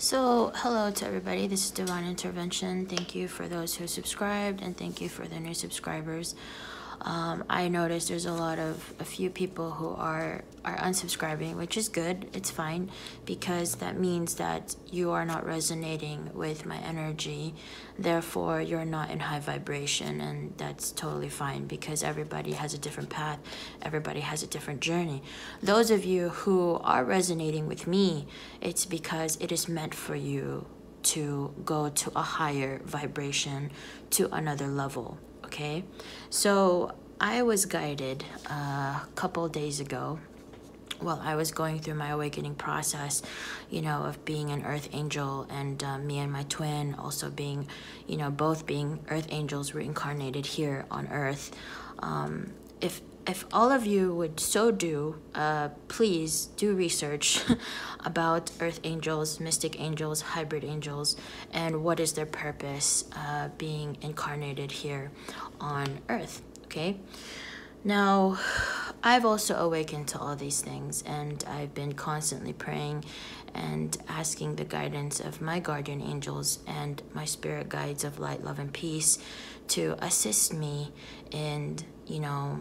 So, hello to everybody. This is Divine Intervention. Thank you for those who subscribed, and thank you for the new subscribers. Um, I noticed there's a lot of a few people who are are unsubscribing, which is good. It's fine because that means that you are not resonating with my energy. Therefore, you're not in high vibration, and that's totally fine because everybody has a different path. Everybody has a different journey. Those of you who are resonating with me, it's because it is meant for you to go to a higher vibration, to another level okay so i was guided uh, a couple days ago while I was going through my awakening process, you know, of being an earth angel and uh, me and my twin also being, you know, both being earth angels reincarnated here on earth. Um, if if all of you would so do, uh, please do research about earth angels, mystic angels, hybrid angels, and what is their purpose uh, being incarnated here on earth. Okay. Now, I've also awakened to all these things, and I've been constantly praying and asking the guidance of my guardian angels and my spirit guides of light, love, and peace to assist me in, you know,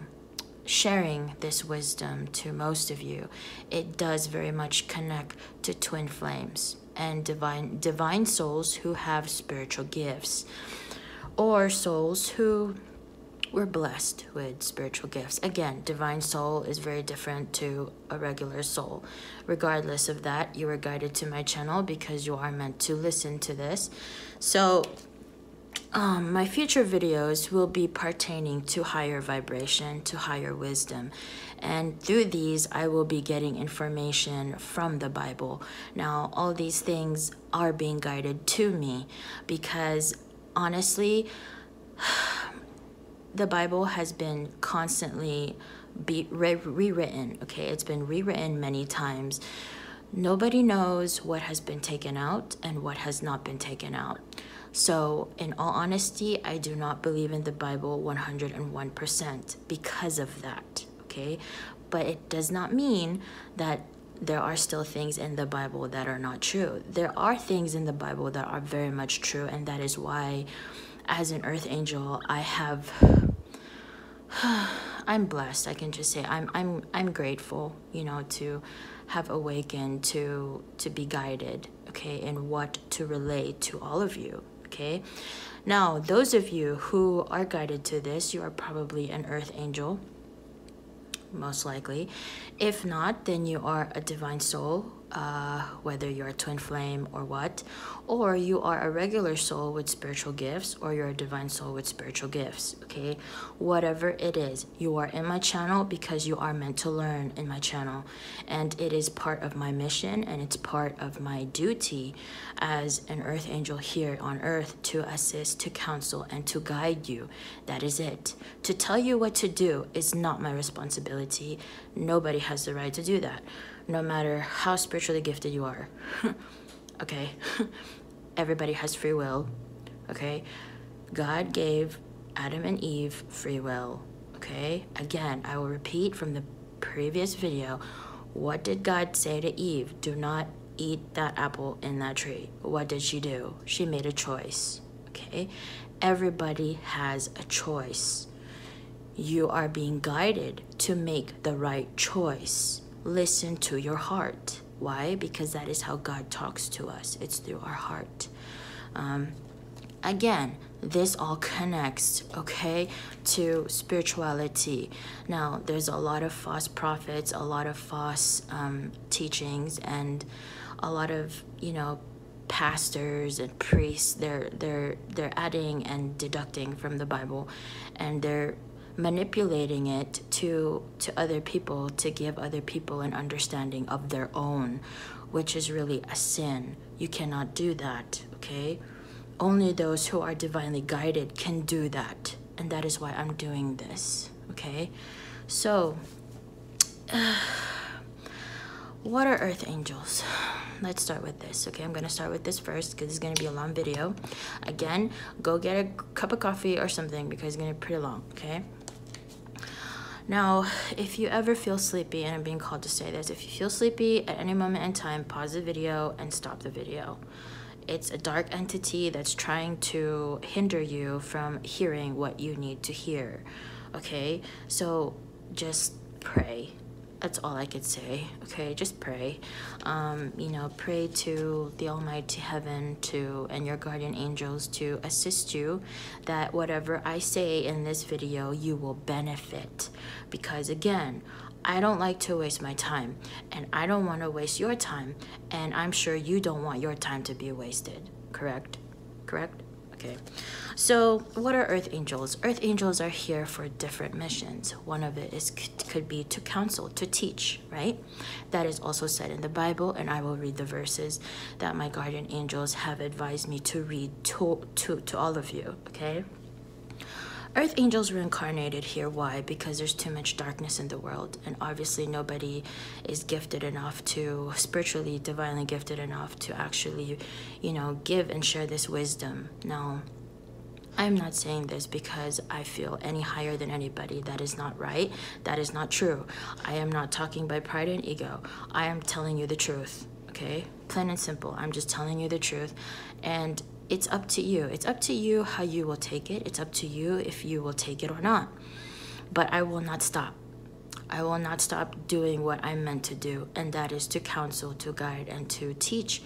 sharing this wisdom to most of you, it does very much connect to twin flames and divine divine souls who have spiritual gifts or souls who were blessed with spiritual gifts. Again, divine soul is very different to a regular soul. Regardless of that, you are guided to my channel because you are meant to listen to this. So um, my future videos will be pertaining to higher vibration, to higher wisdom. And through these, I will be getting information from the Bible. Now, all these things are being guided to me because honestly, the Bible has been constantly be re rewritten, okay? It's been rewritten many times. Nobody knows what has been taken out and what has not been taken out. So, in all honesty, I do not believe in the Bible 101% because of that, okay? But it does not mean that there are still things in the Bible that are not true. There are things in the Bible that are very much true, and that is why, as an earth angel, I have. I'm blessed. I can just say I'm I'm I'm grateful, you know, to have awakened to to be guided, okay, in what to relate to all of you, okay? Now, those of you who are guided to this, you are probably an earth angel, most likely. If not, then you are a divine soul uh, whether you're a twin flame or what, or you are a regular soul with spiritual gifts, or you're a divine soul with spiritual gifts, okay? Whatever it is, you are in my channel because you are meant to learn in my channel, and it is part of my mission and it's part of my duty as an earth angel here on earth to assist, to counsel, and to guide you. That is it. To tell you what to do is not my responsibility. Nobody has the right to do that no matter how spiritually gifted you are. okay? Everybody has free will. Okay? God gave Adam and Eve free will. Okay? Again, I will repeat from the previous video. What did God say to Eve? Do not eat that apple in that tree. What did she do? She made a choice. Okay? Everybody has a choice. You are being guided to make the right choice listen to your heart. Why? Because that is how God talks to us, it's through our heart. Um, again, this all connects, okay, to spirituality. Now, there's a lot of false prophets, a lot of false um, teachings, and a lot of, you know, pastors and priests they're they're they're adding and deducting from the bible and they're manipulating it to to other people to give other people an understanding of their own which is really a sin. You cannot do that okay? Only those who are divinely guided can do that and that is why i'm doing this okay? So what are earth angels? Let's start with this okay? I'm gonna start with this first because it's gonna be a long video. Again go get a cup of coffee or something because it's gonna be pretty long okay Now, if you ever feel sleepy, and I'm being called to say this, if you feel sleepy at any moment in time, pause the video and stop the video. It's a dark entity that's trying to hinder you from hearing what you need to hear. Okay? So just pray that's all I could say. Okay, just pray. Um, you know, pray to the Almighty Heaven to and your guardian angels to assist you that whatever I say in this video, you will benefit. Because again, I don't like to waste my time and I don't want to waste your time and I'm sure you don't want your time to be wasted. Correct? Correct? Okay. So, what are earth angels? Earth angels are here for different missions. One of it is could be to counsel, to teach, right? That is also said in the Bible, and I will read the verses that my guardian angels have advised me to read to to, to all of you, okay? Earth angels were incarnated here. Why? Because there's too much darkness in the world, and obviously nobody is gifted enough to spiritually, divinely gifted enough to actually, you know, give and share this wisdom. Now, I'm not saying this because I feel any higher than anybody. That is not right. That is not true. I am not talking by pride and ego. I am telling you the truth, okay? Plain and simple. I'm just telling you the truth. And it's up to you. It's up to you how you will take it. It's up to you if you will take it or not. But I will not stop. I will not stop doing what I'm meant to do, and that is to counsel, to guide, and to teach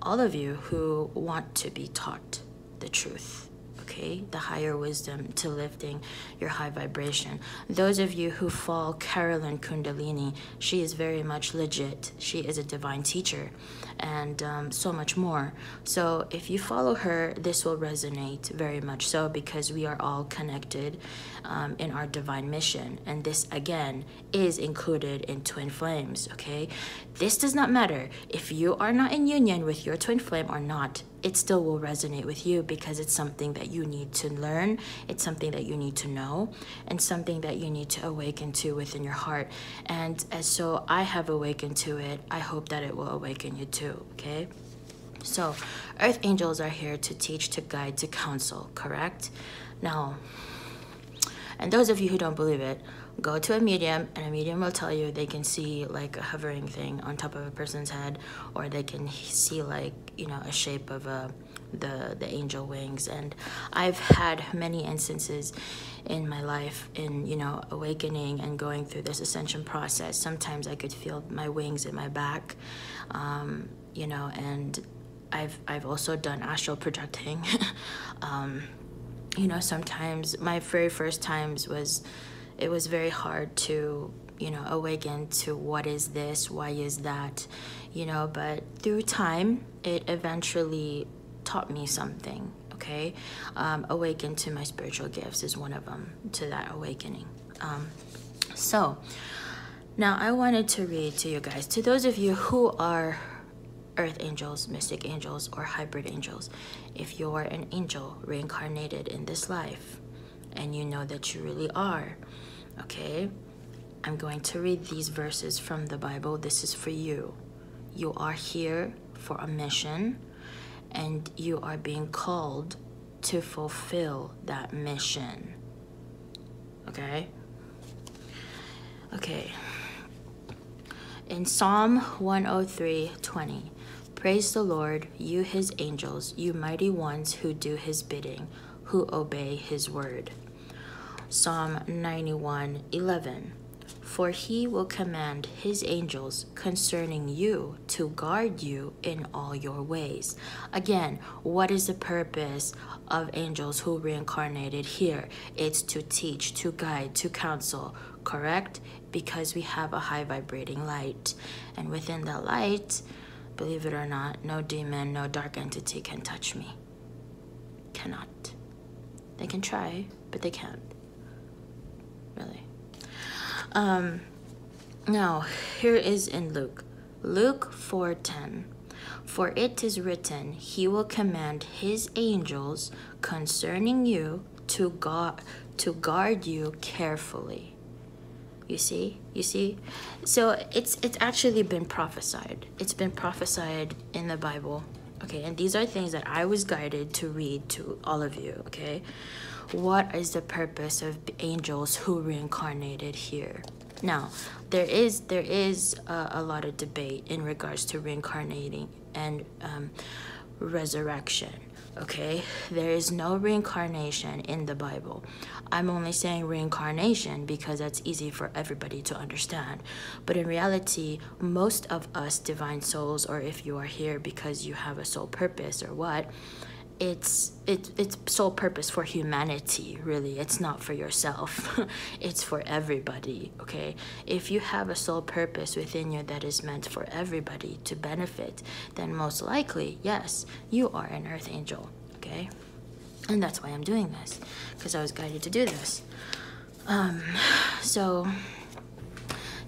all of you who want to be taught the truth okay? The higher wisdom to lifting your high vibration. Those of you who follow Carolyn Kundalini, she is very much legit. She is a divine teacher and um, so much more. So if you follow her, this will resonate very much so because we are all connected um, in our divine mission. And this, again, is included in twin flames, okay? This does not matter if you are not in union with your twin flame or not it still will resonate with you because it's something that you need to learn, it's something that you need to know, and something that you need to awaken to within your heart. And as so I have awakened to it, I hope that it will awaken you too, okay? So, earth angels are here to teach, to guide, to counsel, correct? Now, and those of you who don't believe it, go to a medium and a medium will tell you they can see like a hovering thing on top of a person's head or they can see like you know a shape of a the the angel wings. And i've had many instances in my life in you know awakening and going through this ascension process. Sometimes i could feel my wings in my back um, you know and i've i've also done astral projecting um, you know sometimes my very first times was it was very hard to you know awaken to what is this why is that you know but through time it eventually taught me something okay? Um, awaken to my spiritual gifts is one of them to that awakening. Um, so now i wanted to read to you guys to those of you who are earth angels mystic angels or hybrid angels if you're an angel reincarnated in this life and you know that you really are Okay? I'm going to read these verses from the Bible. This is for you. You are here for a mission and you are being called to fulfill that mission. Okay? Okay. In Psalm 103 20, praise the Lord, you his angels, you mighty ones who do his bidding, who obey his word. Psalm 91 11. For he will command his angels concerning you to guard you in all your ways. Again, what is the purpose of angels who reincarnated here? It's to teach, to guide, to counsel, correct? Because we have a high vibrating light. And within that light, believe it or not, no demon, no dark entity can touch me. Cannot. They can try, but they can't really. Um, now, here is in Luke. Luke 4:10. For it is written, he will command his angels concerning you to guard to guard you carefully. You see? You see? So it's it's actually been prophesied. It's been prophesied in the Bible. Okay, and these are things that I was guided to read to all of you, okay? what is the purpose of angels who reincarnated here? Now, there is there is a, a lot of debate in regards to reincarnating and um, resurrection. Okay, there is no reincarnation in the Bible. I'm only saying reincarnation because that's easy for everybody to understand. But in reality, most of us divine souls, or if you are here because you have a soul purpose or what, it's it, it's sole purpose for humanity really. It's not for yourself. It's for everybody okay? If you have a sole purpose within you that is meant for everybody to benefit then most likely yes you are an earth angel okay? And that's why i'm doing this because i was guided to do this. Um so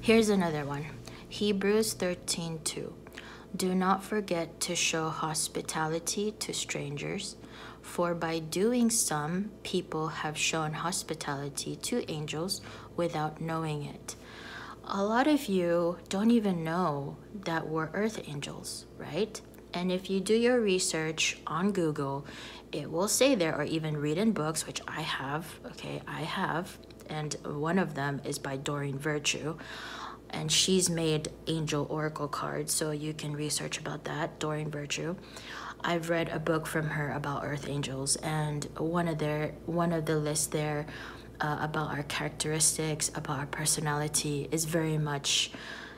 here's another one. Hebrews 13 2 do not forget to show hospitality to strangers, for by doing some people have shown hospitality to angels without knowing it. A lot of you don't even know that we're earth angels, right? And if you do your research on Google, it will say there, or even read in books, which I have, okay, I have, and one of them is by Doreen Virtue and she's made angel oracle cards so you can research about that doreen virtue. I've read a book from her about earth angels and one of their one of the lists there uh, about our characteristics about our personality is very much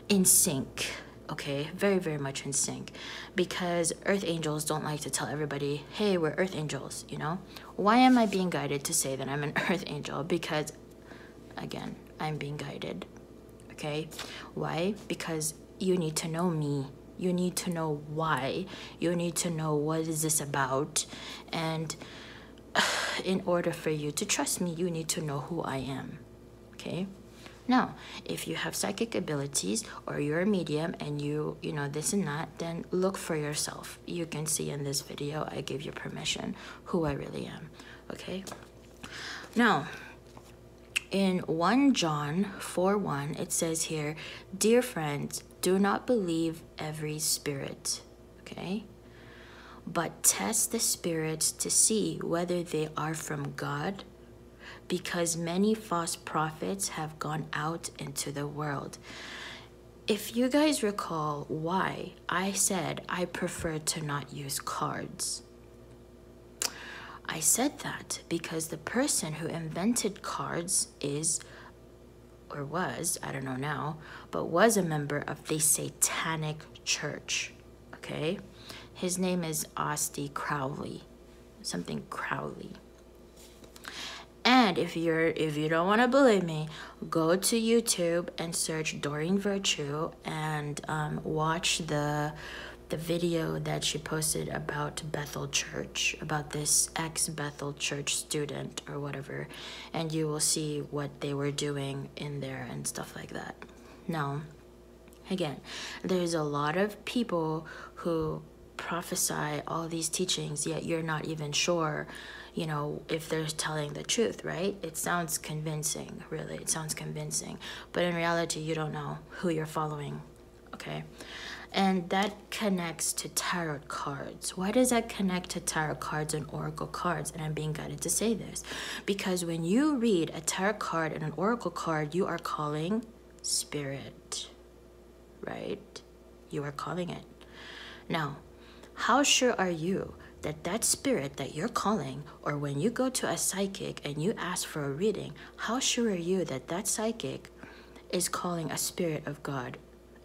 in sync okay? Very very much in sync. Because earth angels don't like to tell everybody hey we're earth angels you know? Why am i being guided to say that i'm an earth angel? Because again i'm being guided okay? Why? Because you need to know me. You need to know why. You need to know what is this about. And in order for you to trust me, you need to know who I am. Okay? Now, if you have psychic abilities or you're a medium and you, you know, this and that, then look for yourself. You can see in this video, I give you permission who I really am. Okay? Now, in 1 John 4 1, it says here, Dear friends, do not believe every spirit, okay? But test the spirits to see whether they are from God, because many false prophets have gone out into the world. If you guys recall why I said I prefer to not use cards, I said that because the person who invented cards is, or was, I don't know now, but was a member of the Satanic Church. Okay? His name is Aleister Crowley. Something Crowley. And if you're if you don't want to believe me, go to YouTube and search Doreen Virtue and um, watch the the video that she posted about Bethel Church, about this ex Bethel Church student or whatever, and you will see what they were doing in there and stuff like that. Now, again, there's a lot of people who prophesy all these teachings, yet you're not even sure, you know, if they're telling the truth, right? It sounds convincing, really. It sounds convincing. But in reality, you don't know who you're following, okay? And that connects to tarot cards. Why does that connect to tarot cards and oracle cards? And I'm being guided to say this because when you read a tarot card and an oracle card, you are calling spirit, right? You are calling it. Now, how sure are you that that spirit that you're calling, or when you go to a psychic and you ask for a reading, how sure are you that that psychic is calling a spirit of God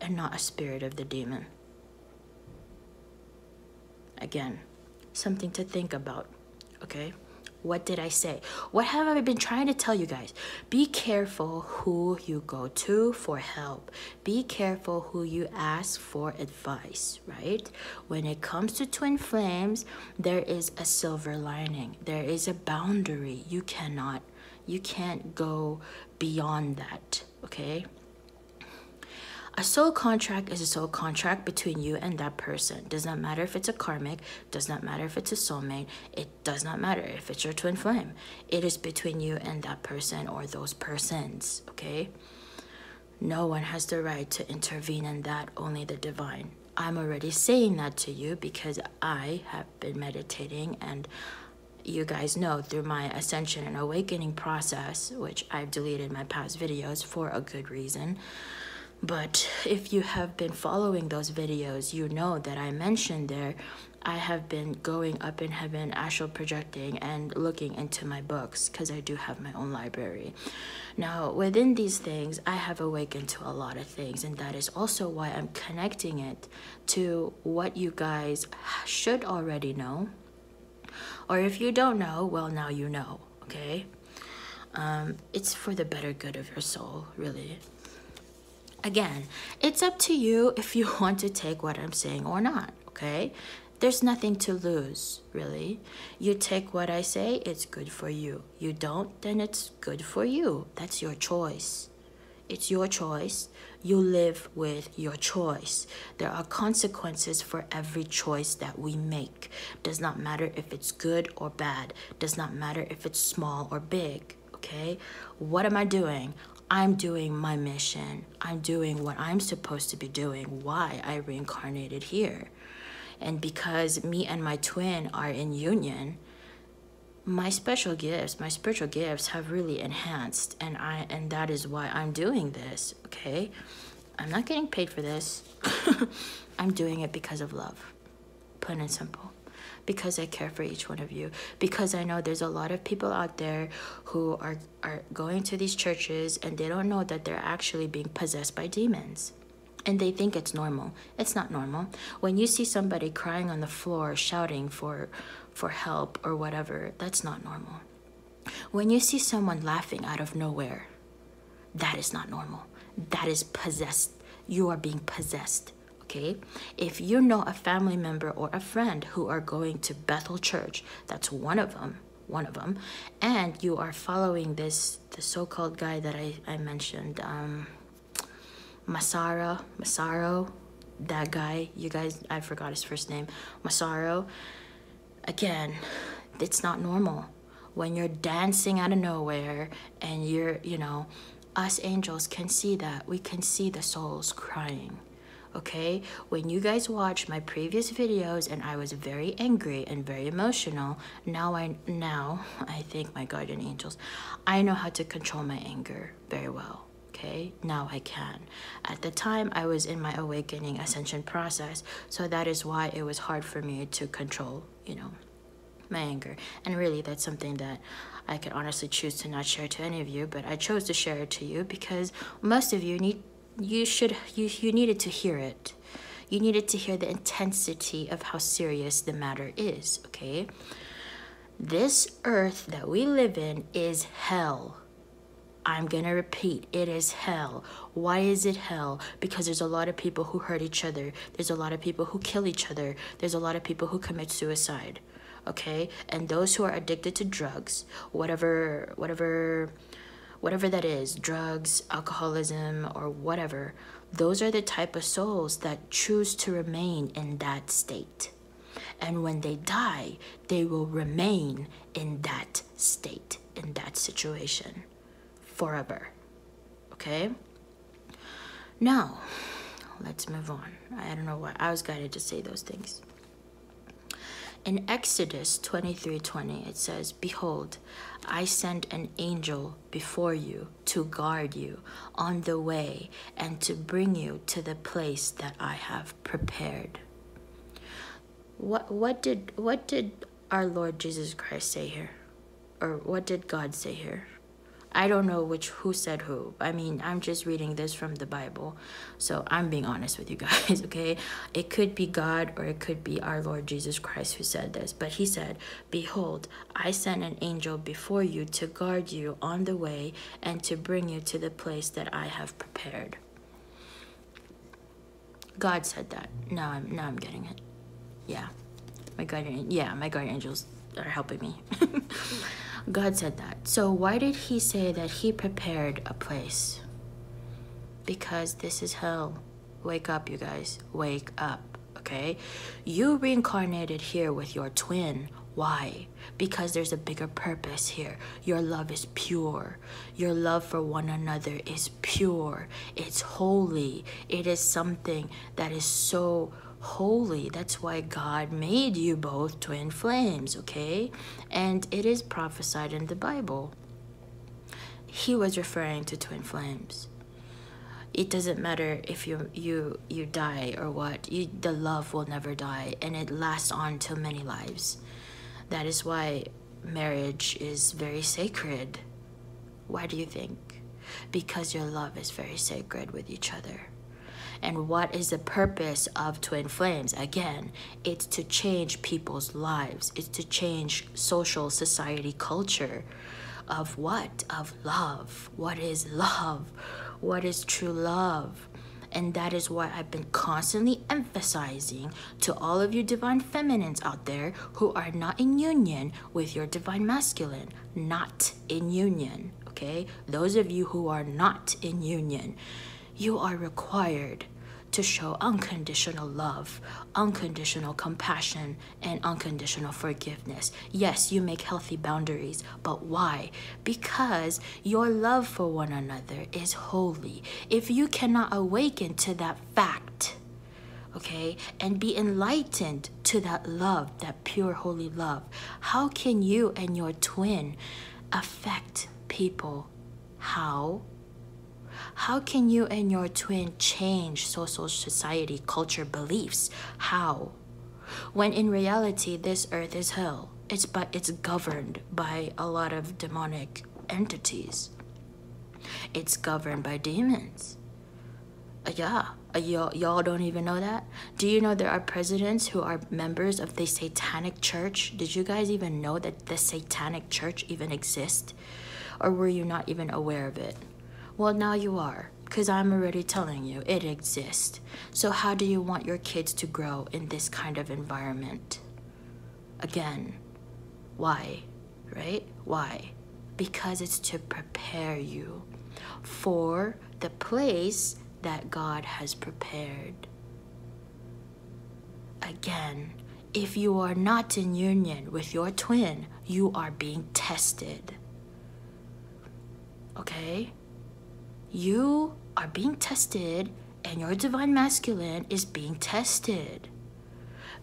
and not a spirit of the demon. Again, something to think about, okay? What did I say? What have I been trying to tell you guys? Be careful who you go to for help. Be careful who you ask for advice, right? When it comes to twin flames, there is a silver lining. There is a boundary. You cannot you can't go beyond that, okay? A soul contract is a soul contract between you and that person. Does not matter if it's a karmic, does not matter if it's a soulmate, it does not matter if it's your twin flame. It is between you and that person or those persons, okay? No one has the right to intervene in that, only the divine. I'm already saying that to you because I have been meditating and you guys know through my ascension and awakening process, which I've deleted my past videos for a good reason. But if you have been following those videos, you know that I mentioned there I have been going up in heaven, astral projecting, and looking into my books because I do have my own library. Now, within these things, I have awakened to a lot of things, and that is also why I'm connecting it to what you guys should already know. Or if you don't know, well, now you know, okay? Um, it's for the better good of your soul, really. Again, it's up to you if you want to take what I'm saying or not, okay? There's nothing to lose, really. You take what I say, it's good for you. You don't, then it's good for you. That's your choice. It's your choice. You live with your choice. There are consequences for every choice that we make. Does not matter if it's good or bad. Does not matter if it's small or big. Okay? What am I doing? I'm doing my mission. I'm doing what I'm supposed to be doing. Why I reincarnated here. And because me and my twin are in union, my special gifts, my spiritual gifts have really enhanced and I and that is why I'm doing this, okay? I'm not getting paid for this. I'm doing it because of love. Plain and simple. Because I care for each one of you. Because I know there's a lot of people out there who are, are going to these churches and they don't know that they're actually being possessed by demons and they think it's normal. It's not normal. When you see somebody crying on the floor, shouting for, for help or whatever, that's not normal. When you see someone laughing out of nowhere, that is not normal. That is possessed. You are being possessed. Okay? If you know a family member or a friend who are going to Bethel Church, that's one of them, one of them, and you are following this the so-called guy that I, I mentioned, um, Masara, Masaro, that guy, you guys, I forgot his first name, Masaro. Again, it's not normal. When you're dancing out of nowhere and you're, you know, us angels can see that. We can see the souls crying. Okay? When you guys watched my previous videos and I was very angry and very emotional, now I now I thank my guardian angels. I know how to control my anger very well okay now i can at the time i was in my awakening ascension process so that is why it was hard for me to control you know my anger and really that's something that i could honestly choose to not share to any of you but i chose to share it to you because most of you need you should you, you needed to hear it you needed to hear the intensity of how serious the matter is okay this earth that we live in is hell I'm going to repeat, it is hell. Why is it hell? Because there's a lot of people who hurt each other. There's a lot of people who kill each other. There's a lot of people who commit suicide. Okay? And those who are addicted to drugs, whatever whatever whatever that is, drugs, alcoholism or whatever, those are the type of souls that choose to remain in that state. And when they die, they will remain in that state, in that situation forever. Okay? Now, let's move on. I don't know why I was guided to say those things. In Exodus 23 20, it says, Behold, I send an angel before you to guard you on the way and to bring you to the place that I have prepared. What, what, did, what did our Lord Jesus Christ say here? Or what did God say here? I don't know which who said who. I mean, I'm just reading this from the Bible. So I'm being honest with you guys, okay? It could be God or it could be our Lord Jesus Christ who said this. But he said, Behold, I send an angel before you to guard you on the way and to bring you to the place that I have prepared. God said that. Now I'm now I'm getting it. Yeah. My guardian yeah, my guardian angels are helping me. God said that. So why did he say that he prepared a place? Because this is hell. Wake up, you guys. Wake up, okay? You reincarnated here with your twin. Why? Because there's a bigger purpose here. Your love is pure. Your love for one another is pure. It's holy. It is something that is so holy. That's why God made you both twin flames, okay? And it is prophesied in the Bible. He was referring to twin flames. It doesn't matter if you you you die or what. You, the love will never die and it lasts on till many lives. That is why marriage is very sacred. Why do you think? Because your love is very sacred with each other. And what is the purpose of Twin Flames? Again, it's to change people's lives, it's to change social society culture of what? Of love. What is love? What is true love? And that is what I've been constantly emphasizing to all of you divine feminines out there who are not in union with your divine masculine. Not in union, okay? Those of you who are not in union, you are required to show unconditional love, unconditional compassion, and unconditional forgiveness. Yes, you make healthy boundaries, but why? Because your love for one another is holy. If you cannot awaken to that fact, okay, and be enlightened to that love, that pure, holy love, how can you and your twin affect people? How? How can you and your twin change social society, culture, beliefs? How? When in reality, this earth is hell. It's but it's governed by a lot of demonic entities. It's governed by demons. Uh, yeah, uh, y'all, y'all don't even know that? Do you know there are presidents who are members of the Satanic Church? Did you guys even know that the Satanic Church even exists? Or were you not even aware of it? Well, now you are, because I'm already telling you it exists. So, how do you want your kids to grow in this kind of environment? Again, why? Right? Why? Because it's to prepare you for the place that God has prepared. Again, if you are not in union with your twin, you are being tested. Okay? You are being tested and your divine masculine is being tested.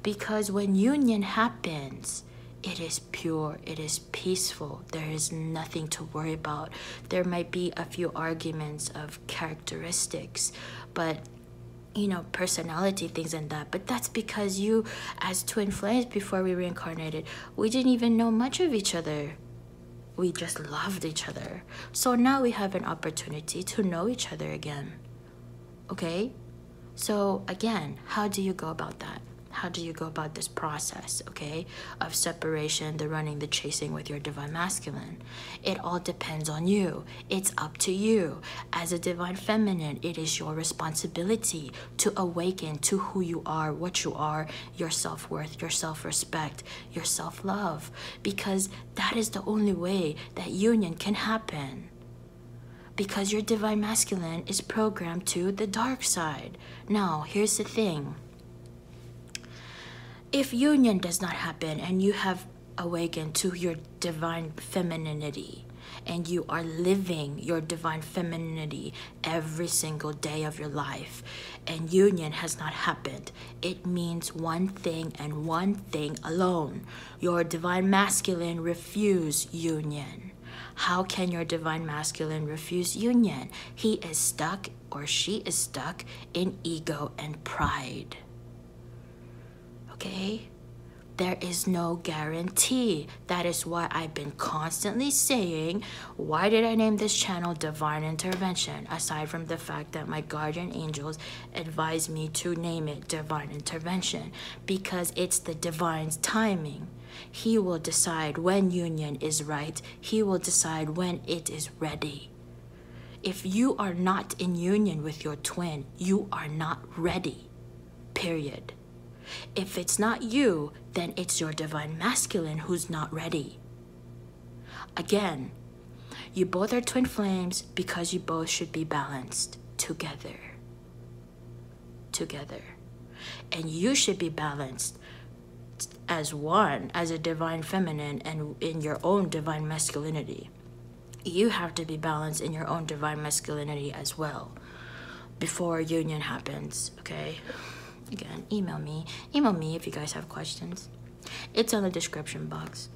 Because when union happens, it is pure, it is peaceful, there is nothing to worry about. There might be a few arguments of characteristics, but you know, personality things and that. But that's because you, as twin flames before we reincarnated, we didn't even know much of each other we just loved each other. So now we have an opportunity to know each other again. Okay? So, again, how do you go about that? How do you go about this process, okay, of separation, the running, the chasing with your divine masculine? It all depends on you. It's up to you. As a divine feminine, it is your responsibility to awaken to who you are, what you are, your self worth, your self respect, your self love, because that is the only way that union can happen because your divine masculine is programmed to the dark side. Now, here's the thing if union does not happen and you have awakened to your divine femininity and you are living your divine femininity every single day of your life and union has not happened it means one thing and one thing alone. Your divine masculine refuse union. How can your divine masculine refuse union? He is stuck or she is stuck in ego and pride okay? There is no guarantee. That is why I've been constantly saying, why did I name this channel Divine Intervention? Aside from the fact that my guardian angels advised me to name it Divine Intervention, because it's the divine's timing. He will decide when union is right, He will decide when it is ready. If you are not in union with your twin, you are not ready. Period. If it's not you, then it's your divine masculine who's not ready. Again, you both are twin flames because you both should be balanced together. Together. And you should be balanced as one, as a divine feminine, and in your own divine masculinity. You have to be balanced in your own divine masculinity as well before union happens, okay? Again, email me. Email me if you guys have questions. It's on the description box.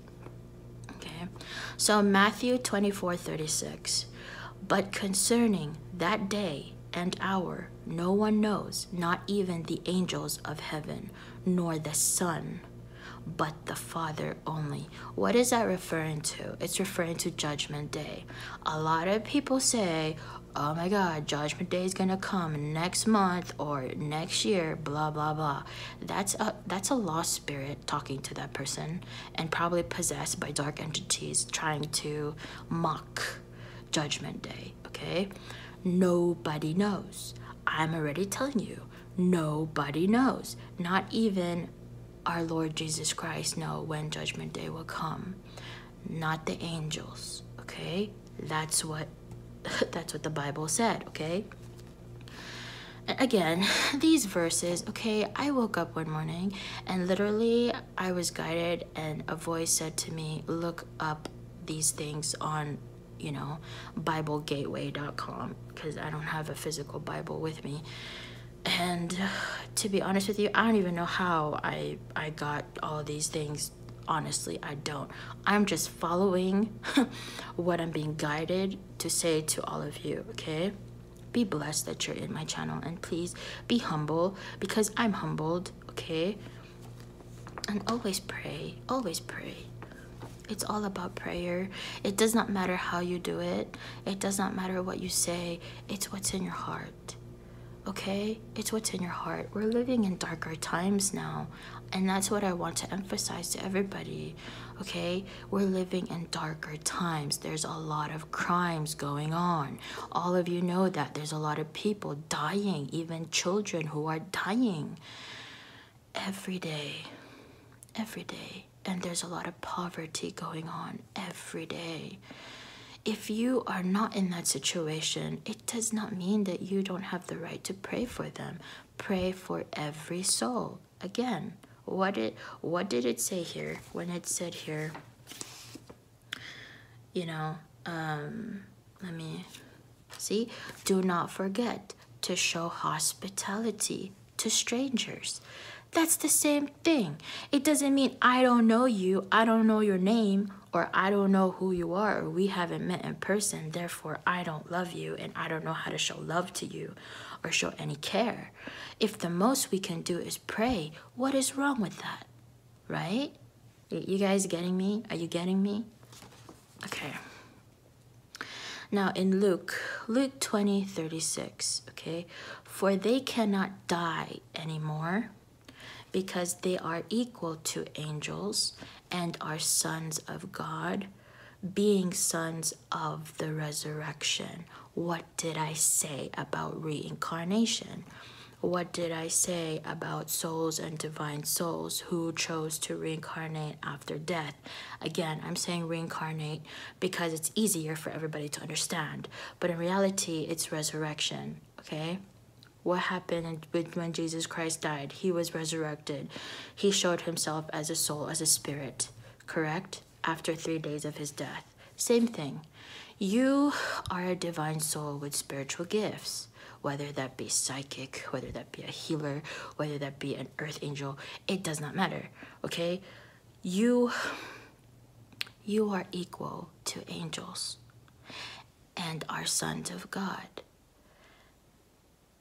Okay. So Matthew 24 36. But concerning that day and hour, no one knows, not even the angels of heaven, nor the Son, but the Father only. What is that referring to? It's referring to Judgment Day. A lot of people say, oh my God, Judgment Day is gonna come next month or next year, blah blah blah. That's a that's a lost spirit talking to that person and probably possessed by dark entities trying to mock Judgment Day. Okay, nobody knows. I'm already telling you, nobody knows. Not even our Lord Jesus Christ know when Judgment Day will come. Not the angels. Okay, that's what that's what the Bible said, okay? Again, these verses, okay, I woke up one morning and literally I was guided and a voice said to me, look up these things on, you know, BibleGateway.com because I don't have a physical Bible with me. And to be honest with you, I don't even know how I I got all these things honestly i don't. I'm just following what i'm being guided to say to all of you okay? Be blessed that you're in my channel and please be humble because i'm humbled okay? And always pray always pray. It's all about prayer. It does not matter how you do it. It does not matter what you say. It's what's in your heart okay? It's what's in your heart. We're living in darker times now, and that's what I want to emphasize to everybody, okay? We're living in darker times. There's a lot of crimes going on. All of you know that. There's a lot of people dying, even children who are dying every day. Every day. And there's a lot of poverty going on every day if you are not in that situation, it does not mean that you don't have the right to pray for them. Pray for every soul. Again, what did what did it say here when it said here? You know, um, let me see. Do not forget to show hospitality to strangers. That's the same thing. It doesn't mean I don't know you, I don't know your name, or I don't know who you are, or we haven't met in person, therefore I don't love you and I don't know how to show love to you or show any care. If the most we can do is pray, what is wrong with that? Right? You guys getting me? Are you getting me? Okay. Now in Luke, Luke 20, 36, okay? For they cannot die anymore because they are equal to angels and are sons of God, being sons of the resurrection. What did I say about reincarnation? What did I say about souls and divine souls who chose to reincarnate after death? Again, I'm saying reincarnate because it's easier for everybody to understand, but in reality, it's resurrection, okay? what happened when Jesus Christ died. He was resurrected. He showed himself as a soul, as a spirit, correct? After three days of his death. Same thing. You are a divine soul with spiritual gifts, whether that be psychic, whether that be a healer, whether that be an earth angel, it does not matter, okay? You, you are equal to angels and are sons of God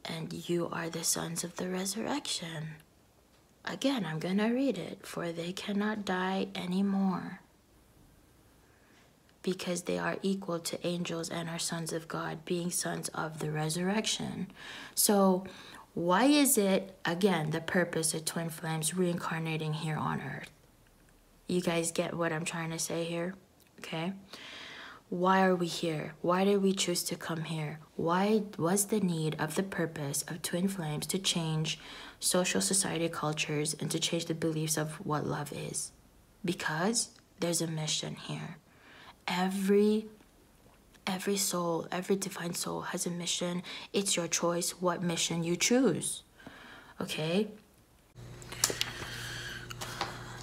and you are the sons of the resurrection. Again, I'm going to read it. For they cannot die anymore because they are equal to angels and are sons of God, being sons of the resurrection. So, why is it, again, the purpose of Twin Flames reincarnating here on earth? You guys get what I'm trying to say here? Okay? Why are we here? Why did we choose to come here? Why was the need of the purpose of Twin Flames to change social society cultures and to change the beliefs of what love is? Because there's a mission here. Every every soul, every divine soul has a mission. It's your choice what mission you choose. Okay?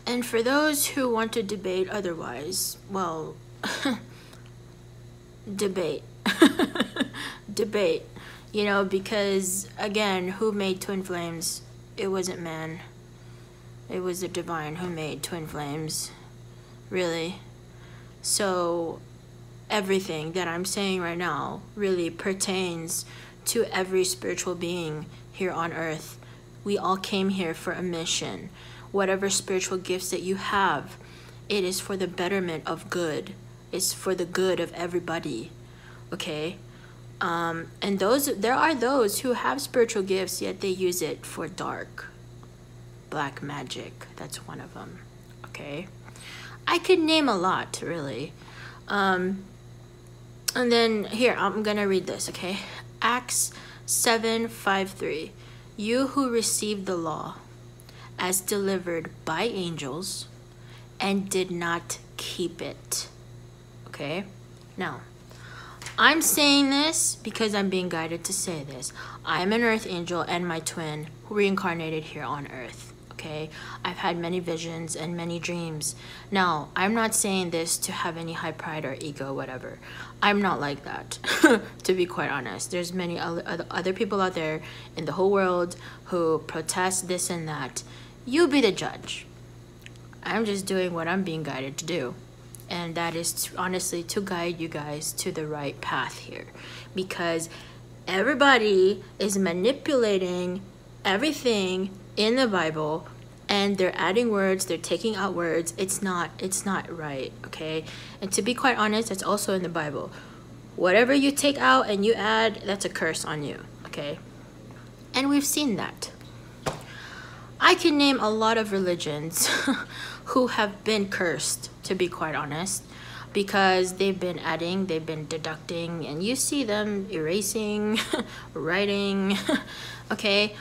And for those who want to debate otherwise, well, debate. debate. You know, because again, who made Twin Flames? it wasn't man. It was the divine who made twin flames. Really. So everything that I'm saying right now really pertains to every spiritual being here on earth. We all came here for a mission. Whatever spiritual gifts that you have, it is for the betterment of good. It's for the good of everybody. Okay? Um, and those there are those who have spiritual gifts yet they use it for dark black magic that's one of them okay i could name a lot really um, and then here i'm gonna read this okay acts 7 5 3 you who received the law as delivered by angels and did not keep it okay now I'm saying this because I'm being guided to say this. I'm an earth angel and my twin who reincarnated here on earth. Okay, I've had many visions and many dreams. Now, I'm not saying this to have any high pride or ego, whatever. I'm not like that, to be quite honest. There's many other other people out there in the whole world who protest this and that. You be the judge. I'm just doing what I'm being guided to do and that is to, honestly to guide you guys to the right path here because everybody is manipulating everything in the bible and they're adding words they're taking out words it's not it's not right okay? And to be quite honest it's also in the bible. Whatever you take out and you add that's a curse on you okay? And we've seen that. I can name a lot of religions who have been cursed, to be quite honest, because they've been adding, they've been deducting, and you see them erasing, writing. okay,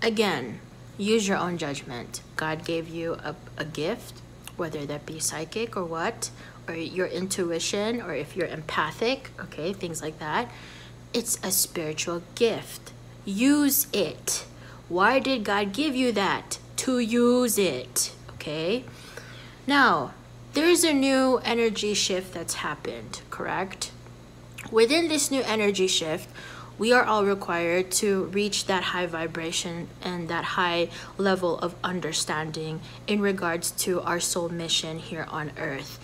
again, use your own judgment. God gave you a, a gift, whether that be psychic or what, or your intuition, or if you're empathic, okay, things like that. It's a spiritual gift. Use it. Why did God give you that? To use it, okay? Now, there's a new energy shift that's happened, correct? Within this new energy shift, we are all required to reach that high vibration and that high level of understanding in regards to our soul mission here on earth.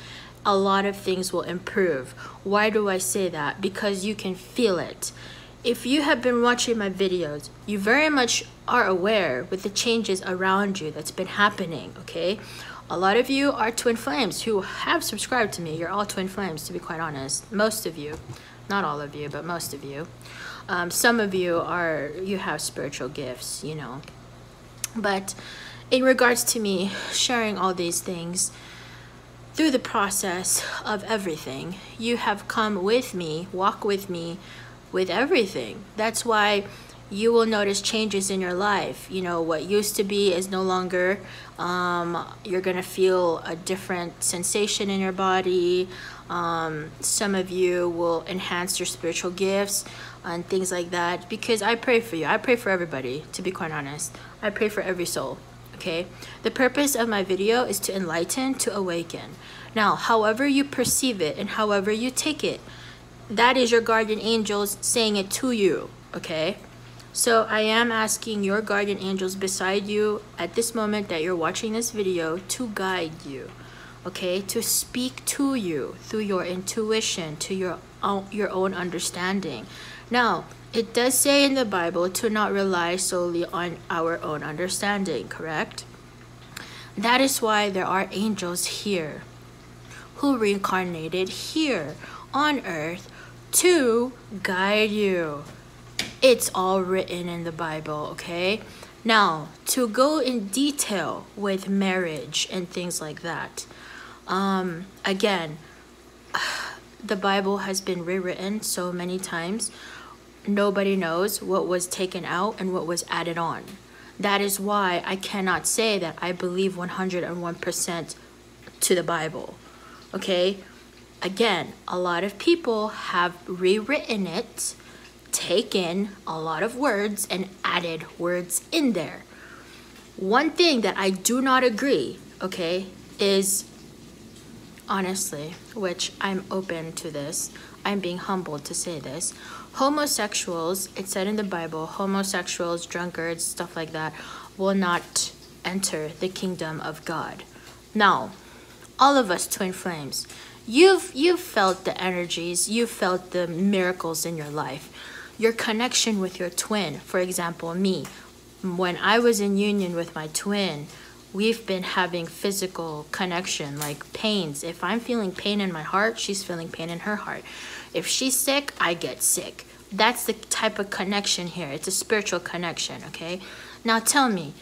A lot of things will improve. Why do I say that? Because you can feel it. If you have been watching my videos, you very much are aware with the changes around you that's been happening, okay? A lot of you are twin flames who have subscribed to me. You're all twin flames, to be quite honest. Most of you, not all of you, but most of you. Um, some of you are, you have spiritual gifts, you know. But in regards to me sharing all these things, through the process of everything, you have come with me, walk with me with everything. That's why you will notice changes in your life. You know, what used to be is no longer. Um, you're going to feel a different sensation in your body. Um, some of you will enhance your spiritual gifts and things like that because I pray for you. I pray for everybody, to be quite honest. I pray for every soul. Okay, the purpose of my video is to enlighten, to awaken. Now, however you perceive it and however you take it, that is your guardian angels saying it to you. Okay, so I am asking your guardian angels beside you at this moment that you're watching this video to guide you, okay? To speak to you through your intuition, to your own, your own understanding. Now, it does say in the Bible to not rely solely on our own understanding, correct? That is why there are angels here who reincarnated here on earth to guide you it's all written in the Bible, okay? Now, to go in detail with marriage and things like that, um, again, the Bible has been rewritten so many times. Nobody knows what was taken out and what was added on. That is why I cannot say that I believe 101% to the Bible. Okay? Again, a lot of people have rewritten it taken a lot of words and added words in there. One thing that I do not agree, okay, is honestly, which I'm open to this, I'm being humbled to say this. Homosexuals, it said in the Bible, homosexuals, drunkards, stuff like that, will not enter the kingdom of God. Now, all of us twin flames, you've you've felt the energies, you've felt the miracles in your life. Your connection with your twin, for example, me, when I was in union with my twin, we've been having physical connection, like pains. If I'm feeling pain in my heart, she's feeling pain in her heart. If she's sick, I get sick. That's the type of connection here. It's a spiritual connection, okay? Now tell me,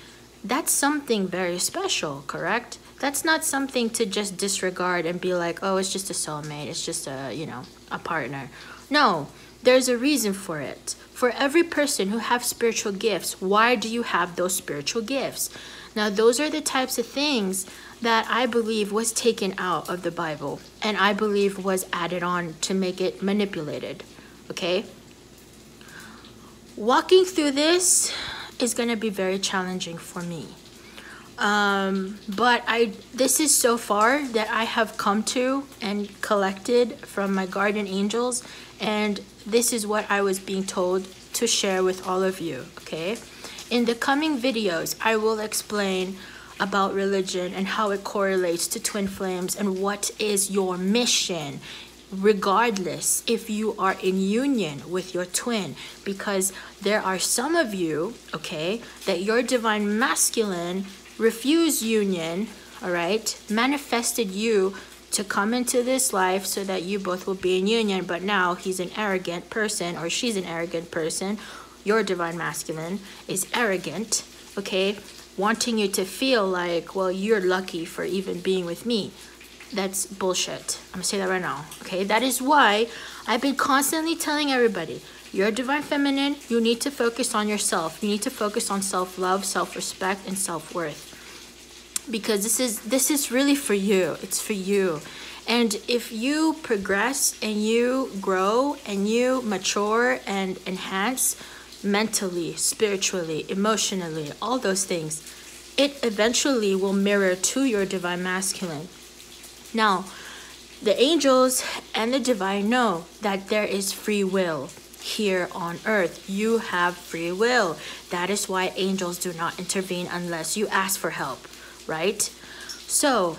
that's something very special, correct? That's not something to just disregard and be like, oh, it's just a soulmate, it's just a, you know, a partner. No, there's a reason for it. For every person who have spiritual gifts, why do you have those spiritual gifts? Now, those are the types of things that I believe was taken out of the Bible and I believe was added on to make it manipulated. Okay? Walking through this is going to be very challenging for me. Um, but I this is so far that I have come to and collected from my guardian angels and this is what I was being told to share with all of you, okay? In the coming videos, I will explain about religion and how it correlates to twin flames and what is your mission regardless if you are in union with your twin because there are some of you okay that your divine masculine refused union all right manifested you to come into this life so that you both will be in union but now he's an arrogant person or she's an arrogant person your divine masculine is arrogant okay wanting you to feel like well you're lucky for even being with me that's bullshit. I'm gonna say that right now. Okay, that is why I've been constantly telling everybody you're divine feminine, you need to focus on yourself. You need to focus on self-love, self-respect, and self-worth. Because this is this is really for you. It's for you. And if you progress and you grow and you mature and enhance mentally, spiritually, emotionally, all those things, it eventually will mirror to your divine masculine. Now, the angels and the divine know that there is free will here on earth. You have free will. That is why angels do not intervene unless you ask for help, right? So,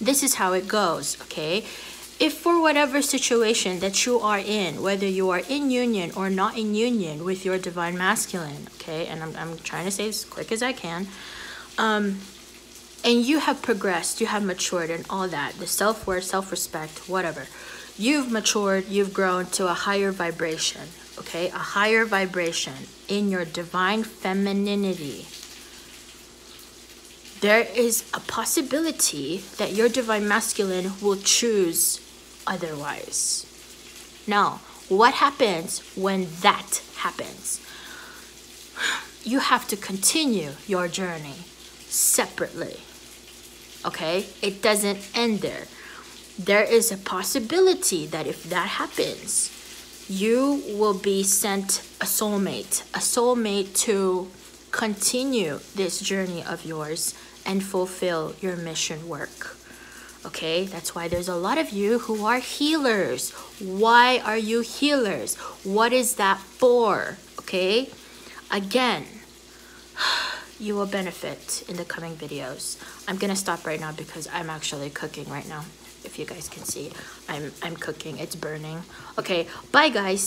this is how it goes, okay? If for whatever situation that you are in, whether you are in union or not in union with your divine masculine, okay, and I'm, I'm trying to say as quick as I can, um, and you have progressed, you have matured and all that, the self-worth, self-respect, whatever. You've matured, you've grown to a higher vibration, okay? A higher vibration in your divine femininity. There is a possibility that your divine masculine will choose otherwise. Now, what happens when that happens? You have to continue your journey separately okay? It doesn't end there. There is a possibility that if that happens, you will be sent a soulmate, a soulmate to continue this journey of yours and fulfill your mission work. Okay, that's why there's a lot of you who are healers. Why are you healers? What is that for? Okay, again, you will benefit in the coming videos. I'm gonna stop right now because I'm actually cooking right now. If you guys can see, I'm I'm cooking. It's burning. Okay, bye guys.